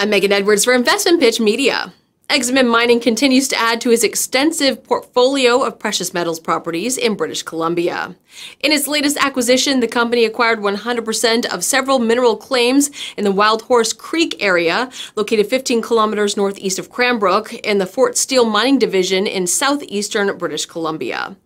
I'm Megan Edwards for Investment Pitch Media. Ximen Mining continues to add to its extensive portfolio of precious metals properties in British Columbia. In its latest acquisition, the company acquired 100% of several mineral claims in the Wild Horse Creek area, located 15 kilometers northeast of Cranbrook, in the Fort Steele Mining Division in southeastern British Columbia.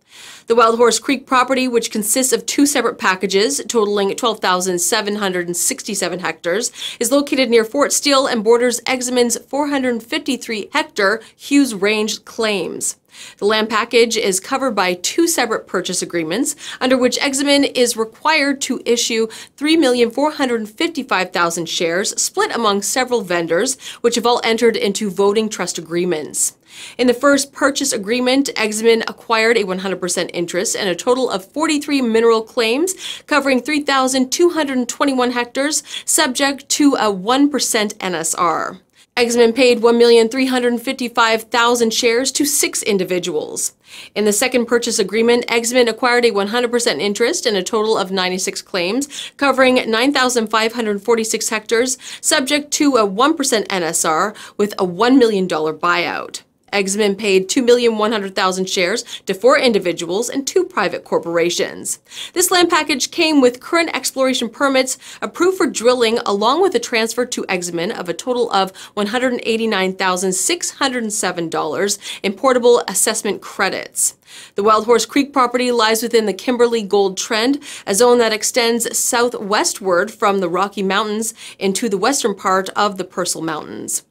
The Wild Horse Creek property, which consists of two separate packages totaling 12,767 hectares, is located near Fort Steele and borders Ximen's 453 hectare Hughes Range claims. The land package is covered by two separate purchase agreements, under which Ximen is required to issue 3,455,000 shares split among several vendors, which have all entered into voting trust agreements. In the first purchase agreement, Ximen acquired a 100% interest in a total of 43 mineral claims covering 3,221 hectares, subject to a 1% NSR. Ximen paid 1,355,000 shares to six individuals. In the second purchase agreement, Ximen acquired a 100% interest in a total of 96 claims, covering 9,546 hectares, subject to a 1% NSR with a $1 million buyout. Ximen paid 2,100,000 shares to four individuals and two private corporations. This land package came with current exploration permits approved for drilling along with a transfer to Ximen of a total of $189,607 in portable assessment credits. The Wild Horse Creek property lies within the Kimberley Gold Trend, a zone that extends southwestward from the Rocky Mountains into the western part of the Purcell Mountains.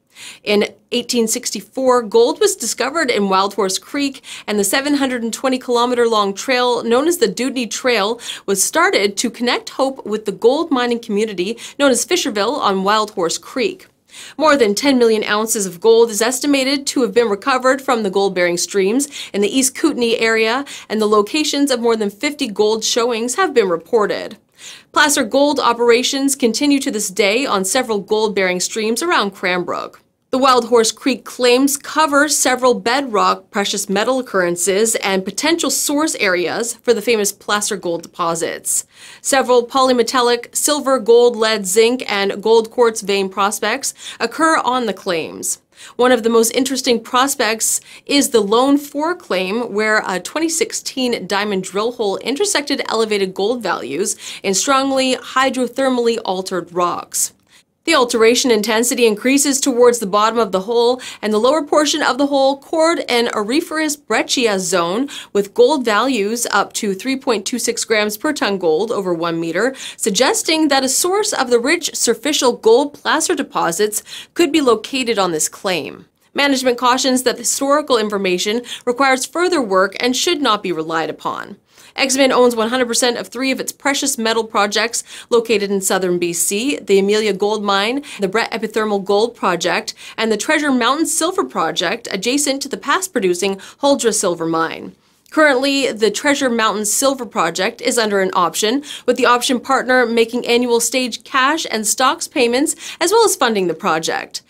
In 1864, gold was discovered in Wild Horse Creek, and the 720 kilometer long trail known as the Dewdney Trail was started to connect Hope with the gold mining community known as Fisherville on Wild Horse Creek. More than 10 million ounces of gold is estimated to have been recovered from the gold bearing streams in the East Kootenay area, and the locations of more than 50 gold showings have been reported. Placer gold operations continue to this day on several gold bearing streams around Cranbrook. The Wild Horse Creek claims cover several bedrock precious metal occurrences and potential source areas for the famous placer gold deposits. Several polymetallic silver, gold, lead, zinc, and gold quartz vein prospects occur on the claims. One of the most interesting prospects is the Lone Four claim, where a 2016 diamond drill hole intersected elevated gold values in strongly hydrothermally altered rocks. The alteration intensity increases towards the bottom of the hole, and the lower portion of the hole cord and auriferous breccia zone with gold values up to 3.26 grams per ton gold over 1 meter, suggesting that a source of the rich superficial gold placer deposits could be located on this claim. Management cautions that the historical information requires further work and should not be relied upon. Ximen owns 100% of three of its precious metal projects located in southern BC the Amelia Gold Mine, the Brett Epithermal Gold Project, and the Treasure Mountain Silver Project adjacent to the past producing Huldra Silver Mine. Currently, the Treasure Mountain Silver Project is under an option, with the option partner making annual stage cash and stocks payments as well as funding the project.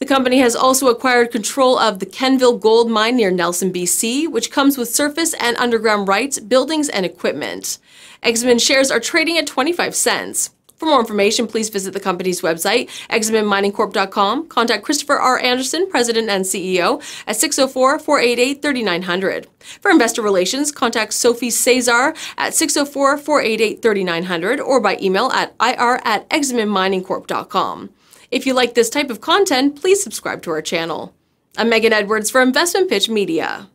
The company has also acquired control of the Kenville Gold Mine near Nelson, BC, which comes with surface and underground rights, buildings, and equipment. Ximen shares are trading at 25 cents. For more information, please visit the company's website, ximenminingcorp.com. Contact Christopher R. Anderson, President and CEO, at 604 488 3900. For investor relations, contact Sophie Cesar at 604 488 3900 or by email at ir at ximenminingcorp.com. If you like this type of content, please subscribe to our channel. I'm Megan Edwards for Investment Pitch Media.